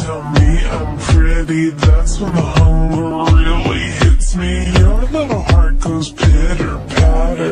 tell me I'm pretty That's when the hunger really hits me. Your little heart goes pitter-patter.